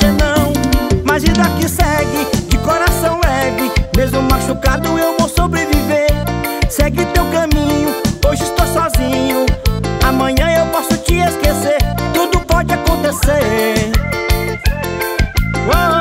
você não. Mas vida que segue, de coração leve, mesmo machucado eu vou sobreviver. Segue teu caminho, hoje estou sozinho. Amanhã eu posso te esquecer, tudo pode acontecer. Oh,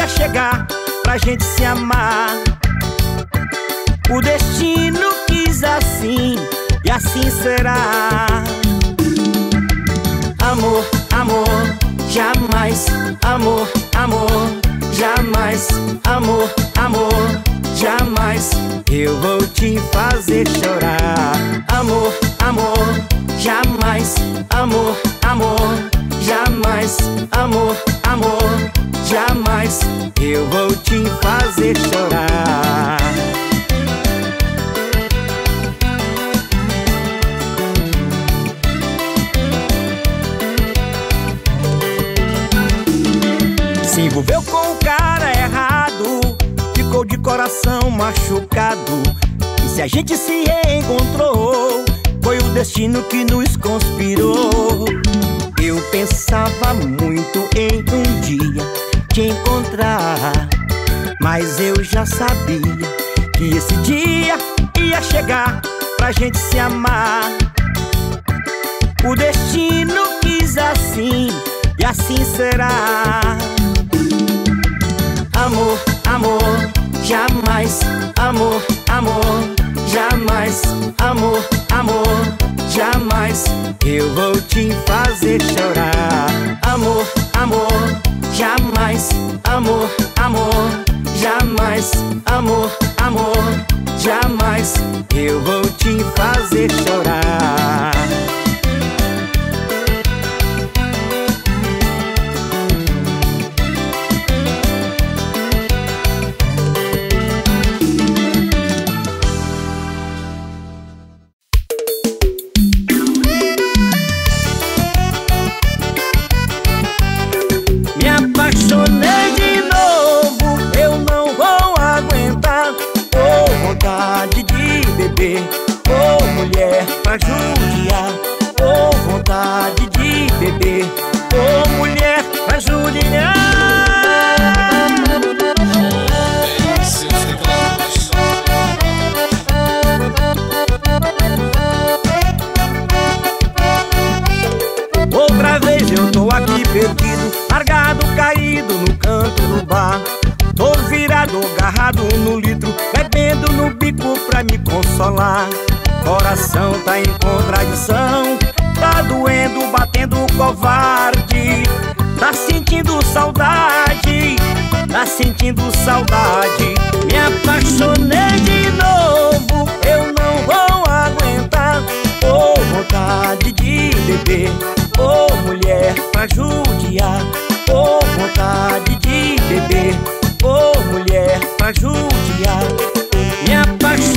ia chegar pra gente se amar. O destino quis assim e assim será. Amor, amor, jamais, amor, amor, jamais, amor, amor, jamais. Eu vou te fazer chorar. Amor, amor, jamais, amor, amor, jamais, amor, amor, jamais. Eu vou te fazer chorar. Se envolveu com o cara errado, ficou de coração machucado. E se a gente se reencontrou, foi o destino que nos conspirou. Eu pensava muito em um dia te encontrar, mas eu já sabia que esse dia ia chegar pra gente se amar. O destino quis assim e assim será. Amor, amor, jamais, amor, amor, jamais, amor, jamais eu vou te fazer chorar. Amor, amor, jamais, amor, amor, jamais, amor, amor, jamais eu vou te fazer chorar. me consolar. Coração tá em contradição, tá doendo, batendo covarde. Tá sentindo saudade, tá sentindo saudade. Me apaixonei de novo, eu não vou aguentar. Ô oh, vontade de beber, ô oh, mulher pra judiar. Ô oh, vontade de beber, ô mulher pra judiar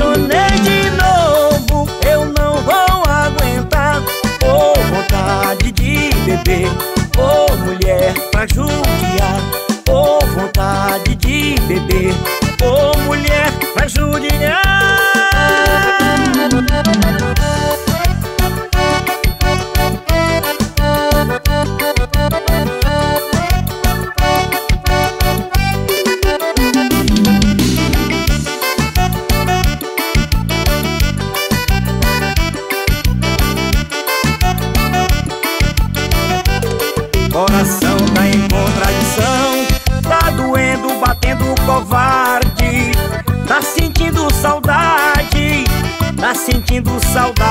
apaixonei de novo Eu não vou aguentar. Ô vontade de beber Ô mulher pra judiar. Ô vontade de beber Ô mulher pra judiar.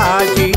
Raji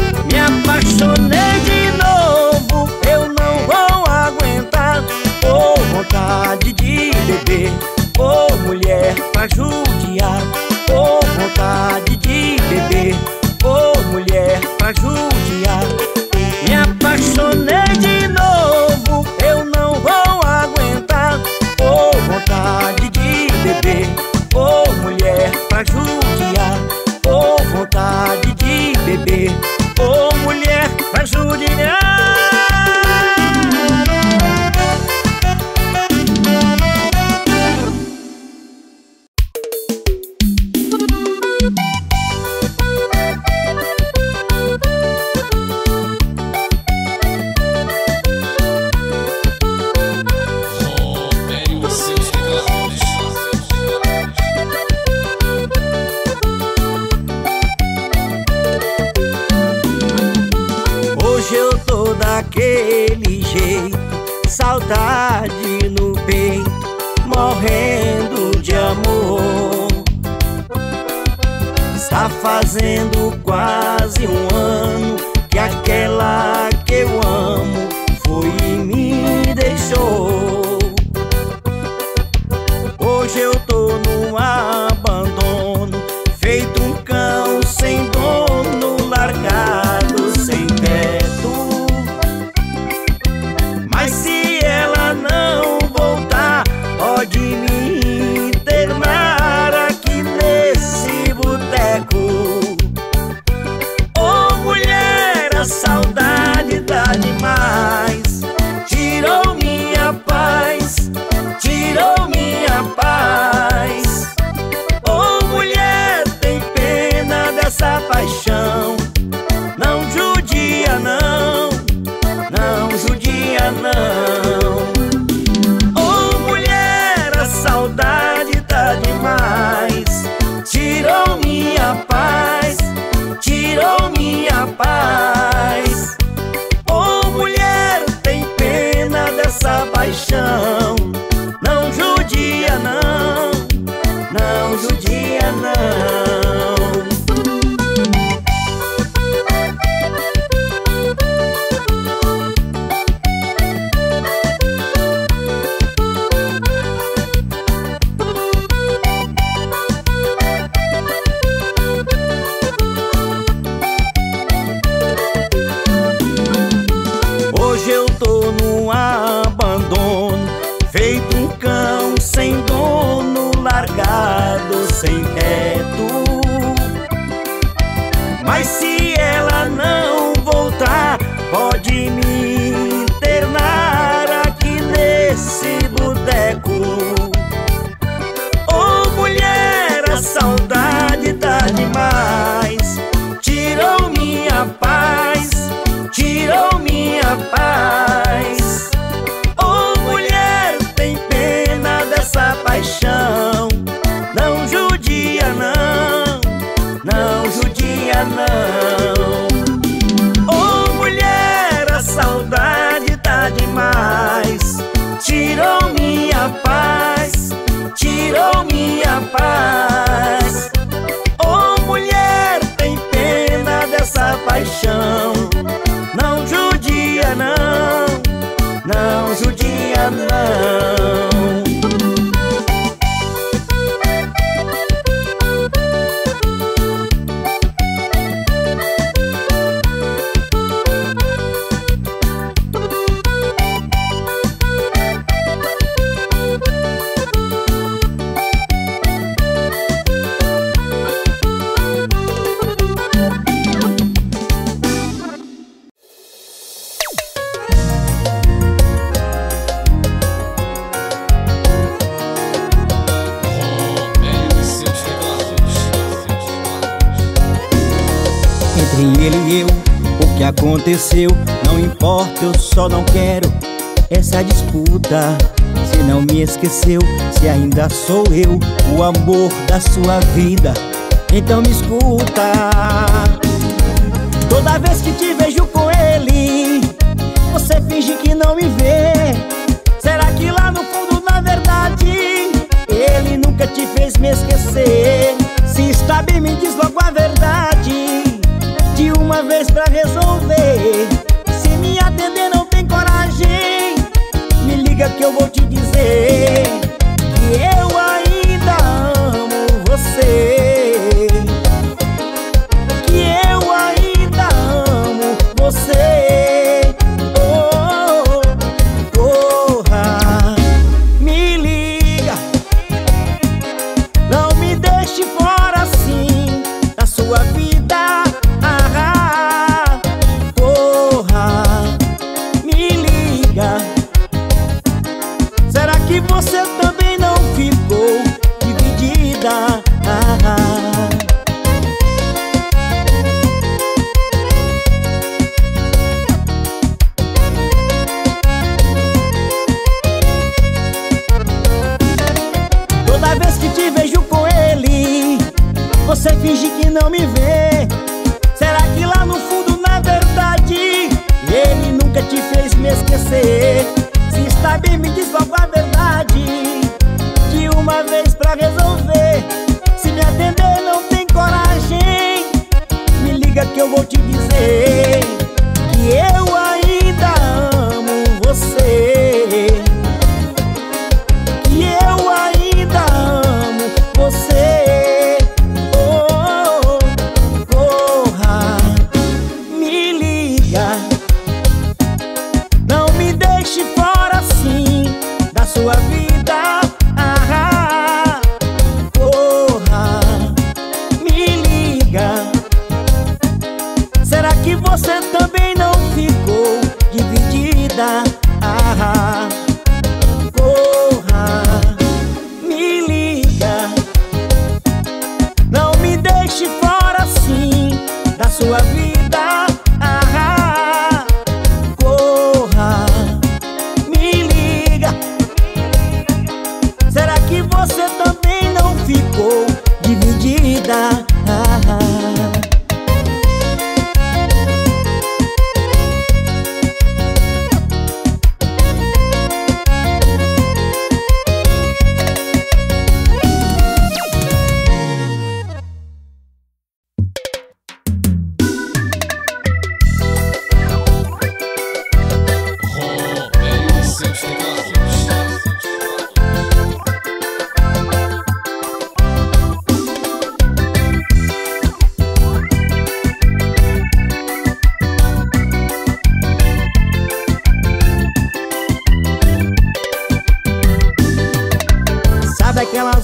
paz. aconteceu. Não importa, eu só não quero essa disputa. Se não me esqueceu, se ainda sou eu O amor da sua vida. Então me escuta. Toda vez que te vejo com ele Você finge que não me vê. Será que lá no fundo, na verdade Ele nunca te fez me esquecer? Se está bem, me diz logo a verdade uma vez pra resolver. Se me atender não tem coragem. Me liga que eu vou te dizer Que eu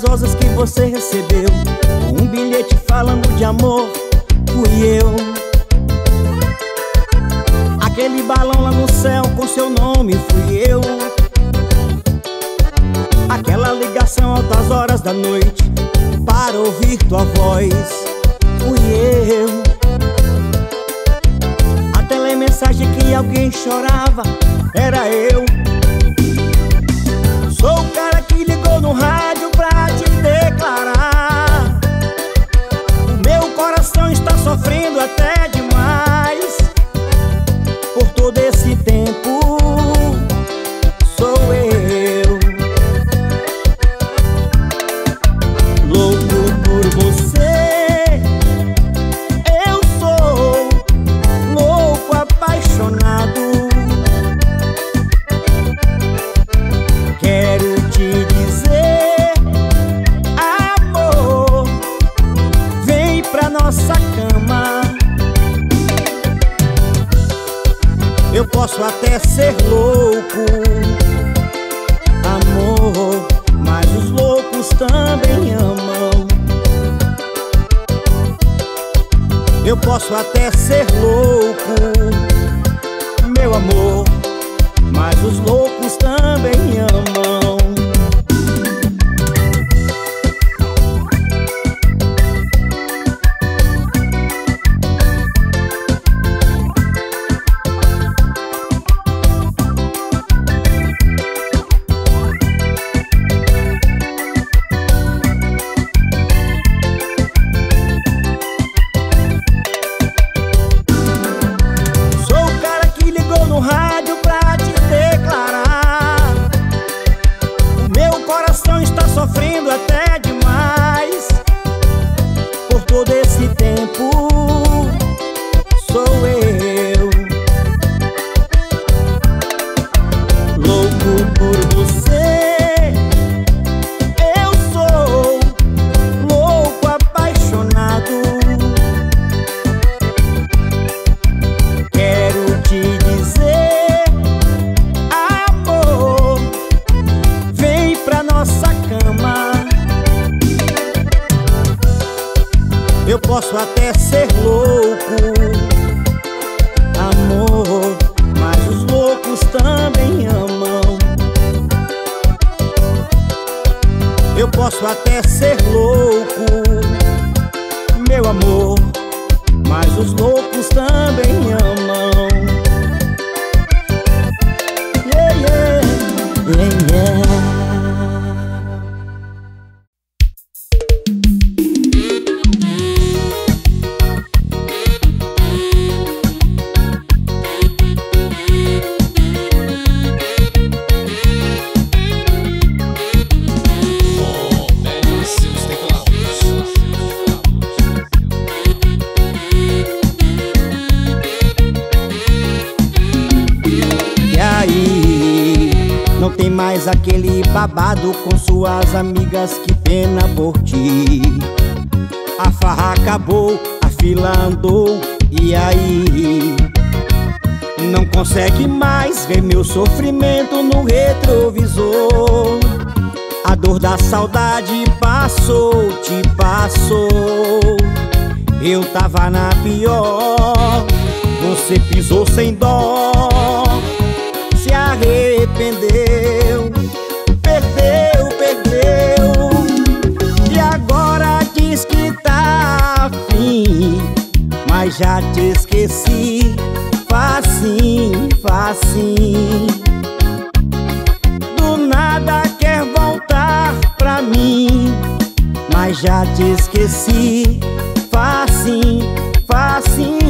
rosas que você recebeu. Um bilhete falando de amor, fui eu. Aquele balão lá no céu com seu nome louco, amor, mas os loucos também amam. Eu posso até ser louco, meu amor. Mas os loucos também amam posso até ser louco, amor, mas os loucos também amam. Eu posso até ser passou, te passou. Eu tava na pior, você pisou sem dó, se arrependeu, perdeu, perdeu. E agora diz que tá afim, mas já te esqueci, facinho, facinho. Mas já te esqueci, facinho, facinho.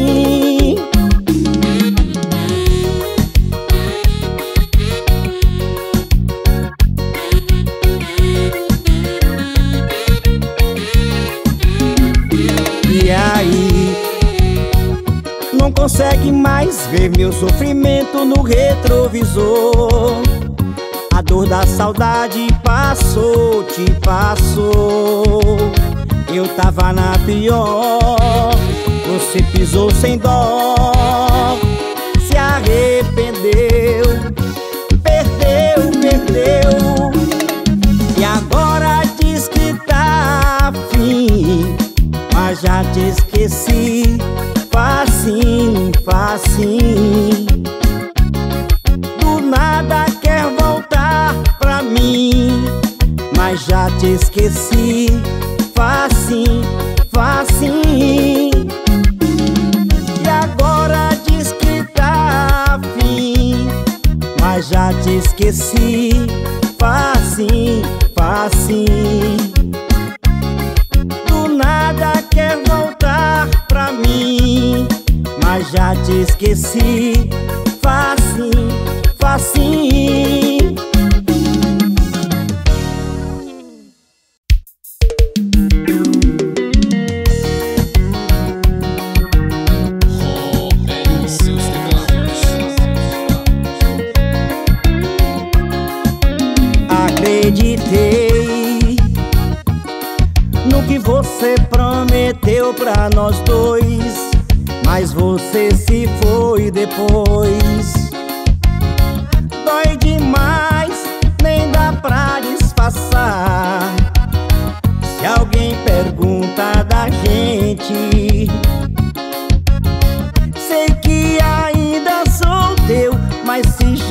E aí, não consegue mais ver meu sofrimento no retrovisor. Dor da saudade passou, te passou. Eu tava na pior, você pisou sem dó, se arrependeu, perdeu, perdeu. E agora diz que tá afim, mas já te esqueci, facinho, facinho. Te esqueci. Facinho, facinho E agora diz que tá afim. Mas já te esqueci. Facinho, facinho Do nada quer voltar pra mim. Mas já te esqueci. Facinho, facinho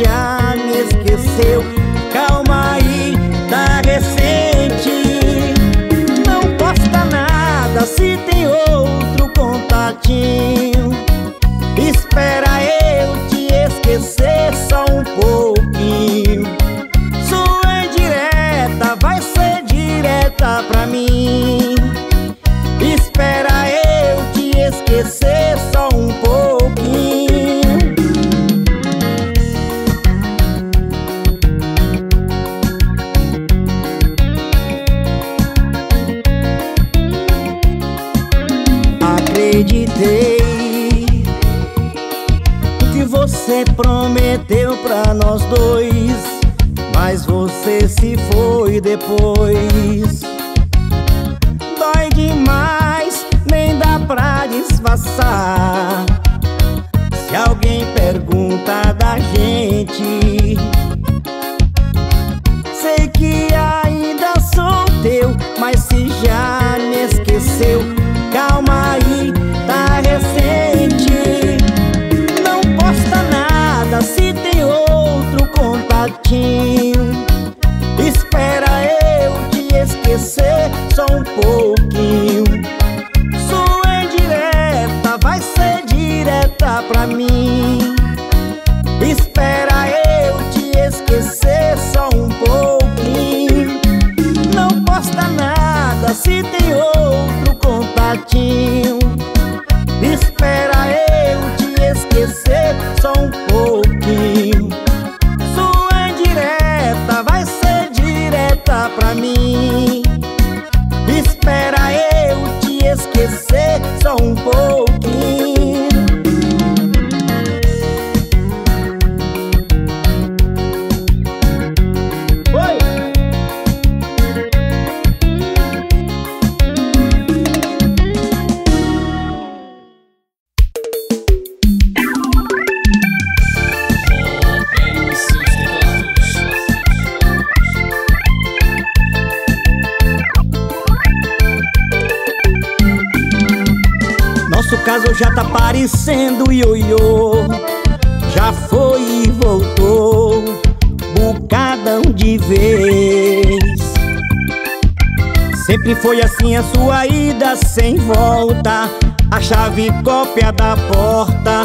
já me esqueceu, calma aí, tá recente. Não posta nada se tem outro contatinho. Vez. Sempre foi assim a sua ida sem volta. A chave cópia da porta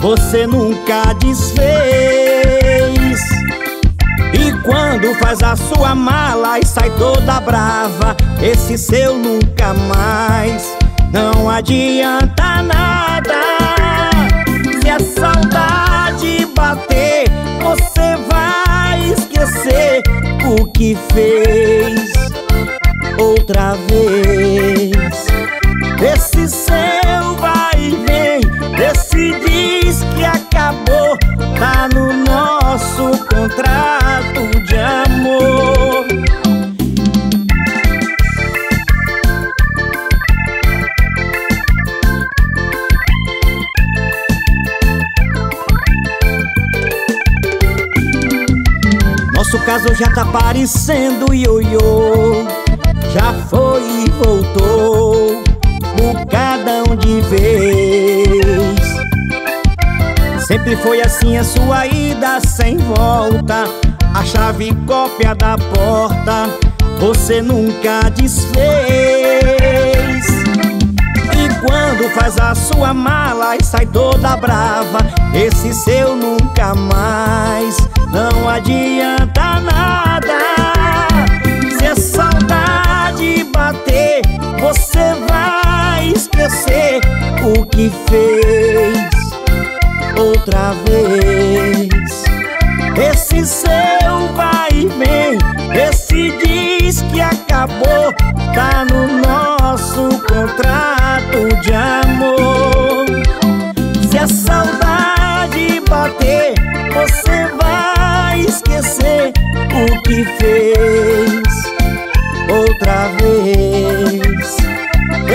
Você nunca desfez. E quando faz a sua mala e sai toda brava Esse seu nunca mais. Não adianta nada Se a saudade bater Você vai esquecer o que fez Outra vez. Esse seu vai e vem Esse diz que acabou Tá no nosso contrato caso já tá parecendo ioiô. Já foi e voltou Bocadão de vez. Sempre foi assim a sua ida sem volta A chave cópia da porta você nunca desfez. E quando faz a sua mala e sai toda brava, esse seu nunca mais não adianta nada. Se a saudade bater, você vai esquecer o que fez outra vez. Esse seu vai e vem, esse diz que acabou, tá no nosso contrato de amor. Se a saudade bater, você esquecer o que fez outra vez.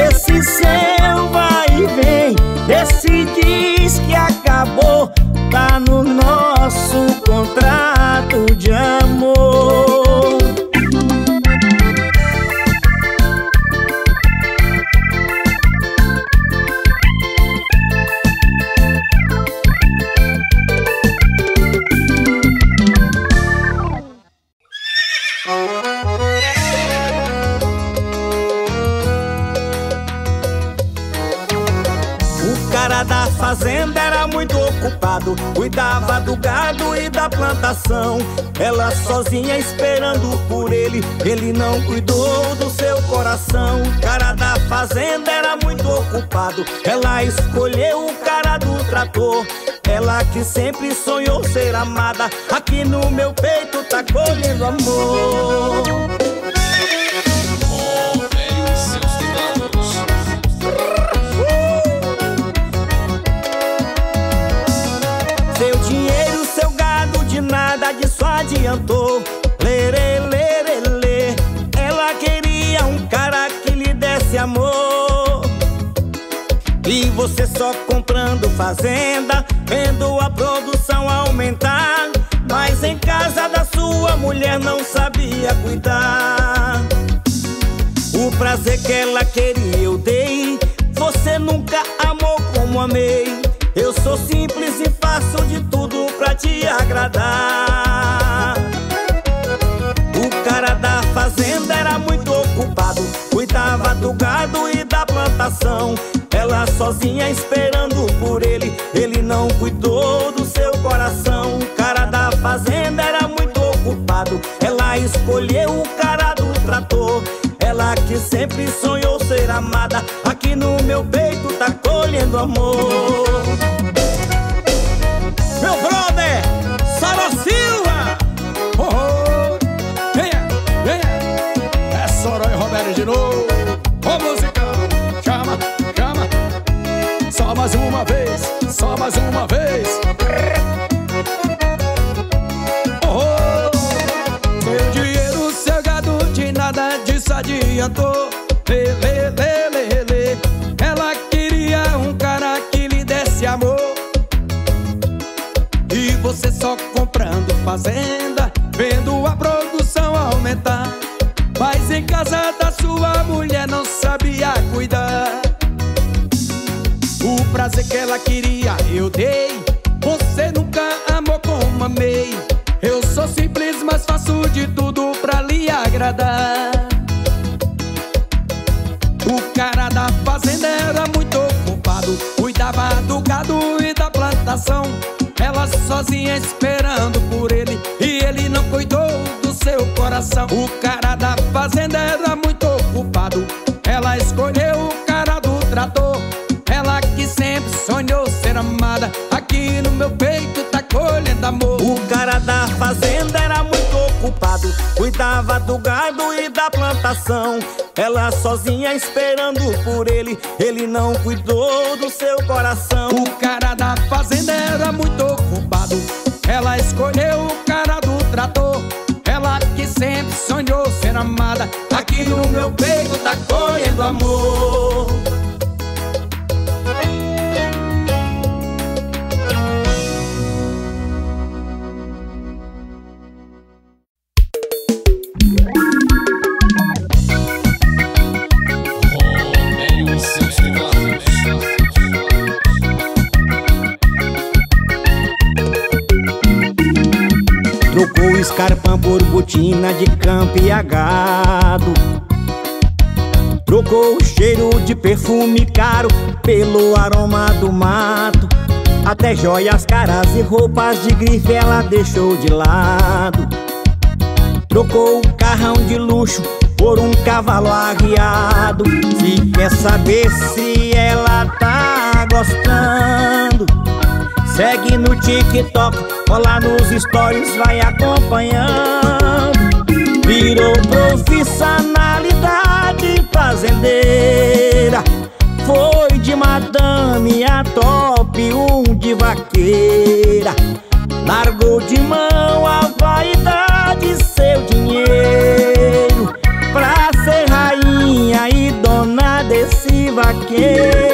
Esse seu vai e vem, esse diz que acabou, tá no nosso contrato de amor. Cara da fazenda era muito ocupado Cuidava do gado e da plantação. Ela sozinha esperando por ele Ele não cuidou do seu coração. Cara da fazenda era muito ocupado Ela escolheu o cara do trator. Ela que sempre sonhou ser amada Aqui no meu peito tá colhendo amor adiantou. Lerê, lerê, lê. Ela queria um cara que lhe desse amor. E você só comprando fazenda, vendo a produção aumentar. Mas em casa da sua mulher não sabia cuidar. O prazer que ela queria eu dei. Você nunca amou como amei. Eu sou simples e faço de tudo pra te agradar. Ela sozinha esperando por ele, ele não cuidou do seu coração. O cara da fazenda era muito ocupado, ela escolheu o cara do trator. Ela que sempre sonhou ser amada, aqui no meu peito tá colhendo amor. Uma vez. Oh, oh. Seu dinheiro, seu gado, de nada disso adiantou. Ela sozinha esperando por ele e ele não cuidou do seu coração. O cara da fazenda era muito ocupado, ela escolheu o cara do trator. Ela que sempre sonhou ser amada, aqui no meu peito tá colhendo amor. O cara da fazenda era muito ocupado, cuidava do gado e da plantação. Ela sozinha esperando por ele, ele não cuidou do seu coração. O cara da fazenda era muito ocupado. Ela escolheu o cara do trator. Ela que sempre sonhou ser amada. Aqui no meu peito tá colhendo amor. Escarpão por botina de campo e agado. Trocou o cheiro de perfume caro pelo aroma do mato. Até joias caras e roupas de grife ela deixou de lado. Trocou o carrão de luxo por um cavalo arriado. Se quer saber se ela tá gostando Segue no TikTok, cola nos stories, vai acompanhando. Virou profissionalidade fazendeira. Foi de madame a top, um de vaqueira. Largou de mão a vaidade, seu dinheiro. Pra ser rainha e dona desse vaqueiro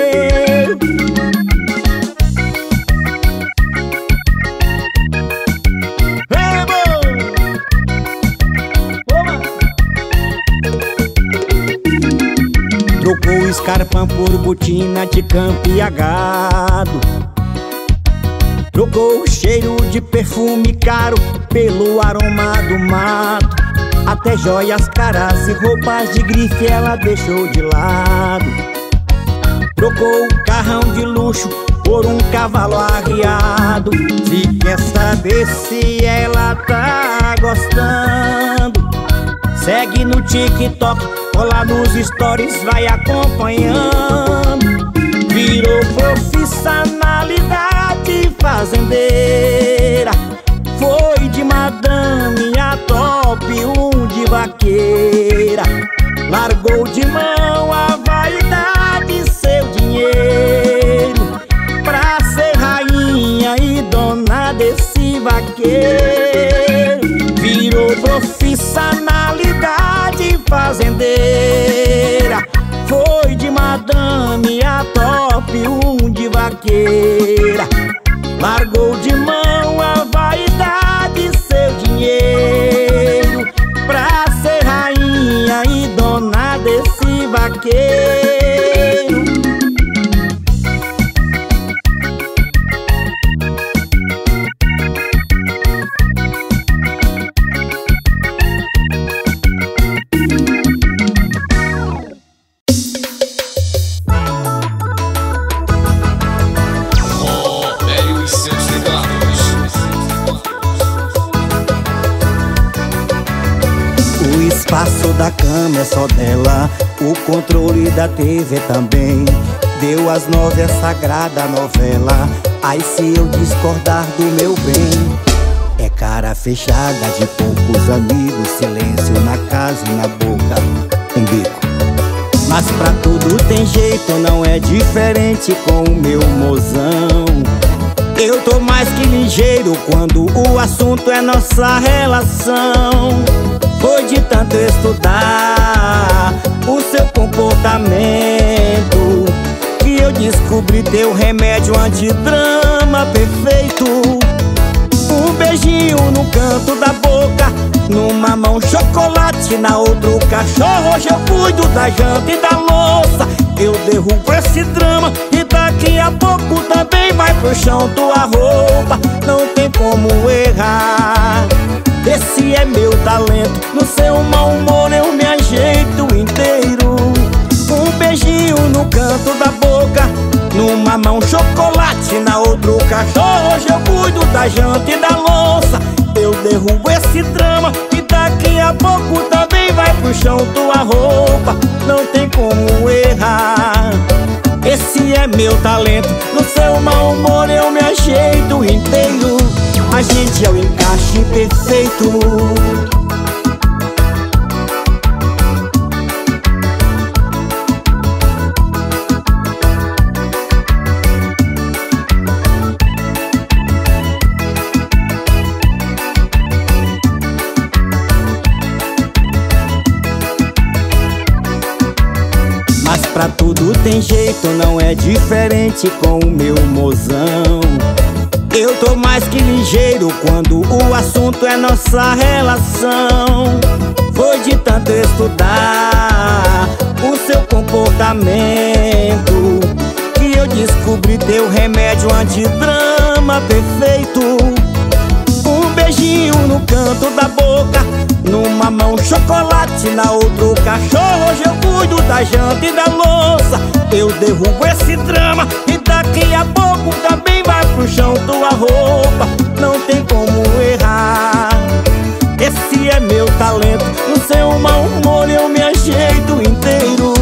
Escarpão por botina de campo e agado. Trocou o cheiro de perfume caro pelo aroma do mato. Até joias caras e roupas de grife ela deixou de lado. Trocou o carrão de luxo por um cavalo arriado. Se quer saber se ela tá gostando Segue no TikTok, cola nos stories, vai acompanhando. Virou profissionalidade fazendeira. Foi de madame a top, um de vaqueira. Largou de mão a vaidade, seu dinheiro. Pra ser rainha e dona desse vaqueiro fazendeira. Foi de madame a top, um de vaqueira. Largou de mão a vaidade, seu dinheiro Pra ser rainha e dona desse vaqueiro é só dela, o controle da TV também. Deu às nove a sagrada novela. Aí se eu discordar do meu bem, é cara fechada de poucos amigos, silêncio na casa e na boca, um bico. Mas pra tudo tem jeito, não é diferente com o meu mozão. Eu tô mais que ligeiro quando o assunto é nossa relação. Foi de tanto estudar o seu comportamento que eu descobri teu remédio antidrama perfeito. Um beijinho no canto da boca Numa mão chocolate, na outra o cachorro. Hoje eu cuido da janta e da louça. Eu derrubo esse drama E daqui a pouco também vai pro chão tua roupa. Não tem como errar Esse é meu talento. No seu mau humor eu me ajeito inteiro. Um beijinho no canto da boca. Numa mão chocolate, na outra o cachorro. Hoje eu cuido da janta e da louça. Eu derrubo esse drama E daqui a pouco também vai pro chão tua roupa. Não tem como errar. Esse é meu talento. No seu mau humor eu me ajeito inteiro. A gente é o perfeito Mas pra tudo tem jeito, não é diferente com o meu mozão. Eu tô mais que ligeiro quando o assunto é nossa relação. Foi de tanto estudar o seu comportamento que eu descobri teu remédio antidrama perfeito. Um beijinho no canto da boca Numa mão chocolate, na outra cachorro Hoje eu cuido da janta e da louça Eu derrubo esse drama E daqui a pouco também pro chão tua roupa Não tem como errar. Esse é meu talento No seu mau humor eu me ajeito inteiro.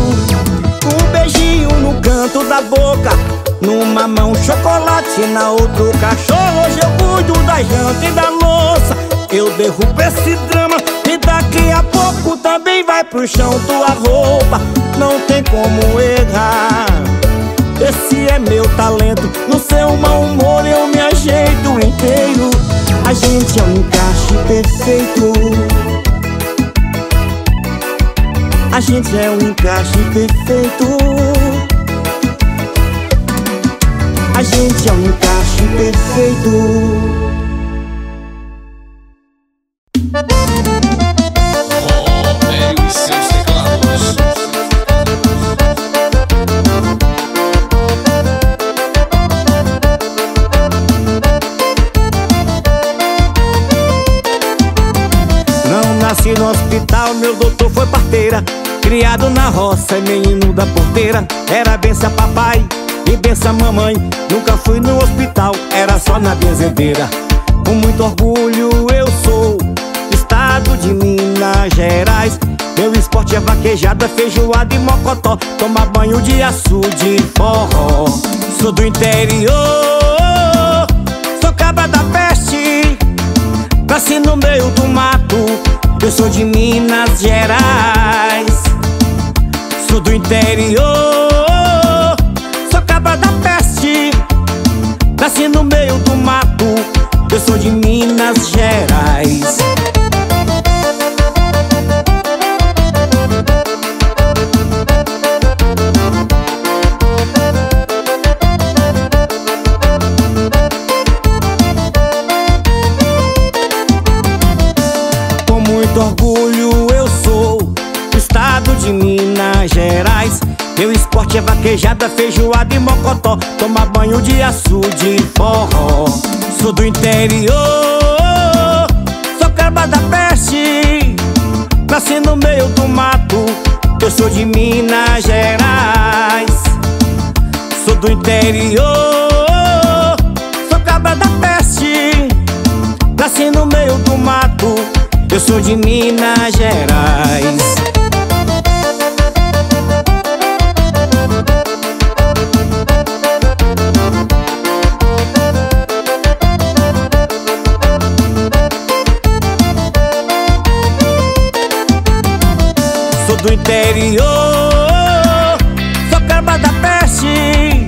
Um beijinho no canto da boca numa mão chocolate, na outra cachorro. Hoje eu cuido da janta e da louça Eu derrubo esse drama. E daqui a pouco também vai pro chão tua roupa Não tem como errar Esse é meu talento. No seu mau humor eu me ajeito inteiro. A gente é um encaixe perfeito. A gente é um encaixe perfeito. A gente é um encaixe perfeito. Romério e seus teclados meu doutor foi parteira. Criado na roça, menino da porteira. Era benção papai e benção mamãe. Nunca fui no hospital, era só na benzedeira. Com muito orgulho eu sou Estado de Minas Gerais. Meu esporte é vaquejada, feijoada e mocotó. Tomar banho de açude de forró. Sou do interior Sou cabra da peste. Nasci no meio do Eu sou de Minas Gerais. Sou do interior. Sou cabra da peste. Nasci no meio do mato. Eu sou de Minas Gerais vaquejada, feijoada e mocotó. Tomar banho de açude forró. Sou do interior, sou cabra da peste. Nasci no meio do mato, eu sou de Minas Gerais. Sou do interior, sou cabra da peste. Nasci no meio do mato, eu sou de Minas Gerais do interior, sou cabra da peste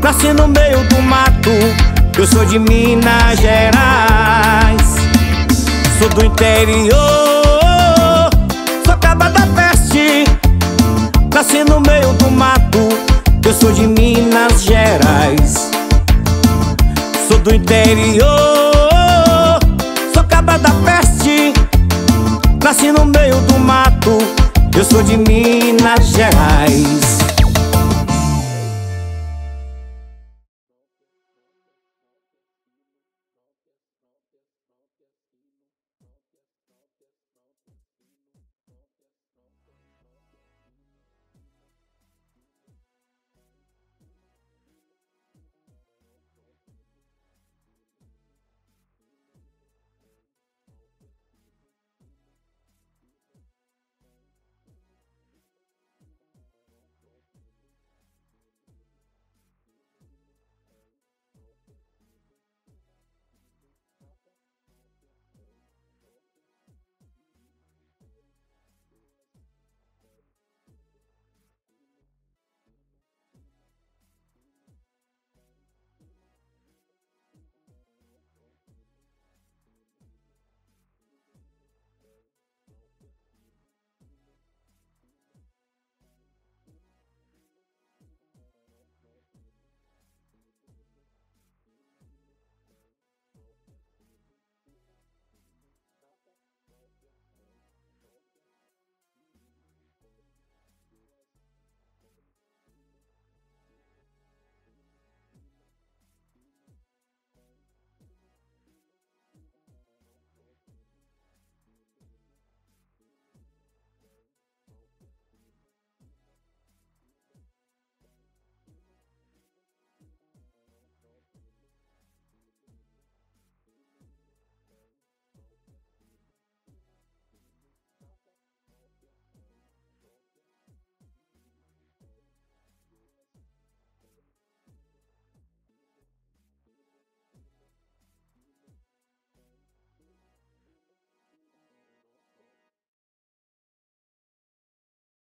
Nasci no meio do mato, eu sou de Minas Gerais. Sou do interior, sou cabra da peste Nasci no meio do mato, eu sou de Minas Gerais. Sou do interior, sou cabra da peste Nasci no meio do mato, eu sou de Minas Gerais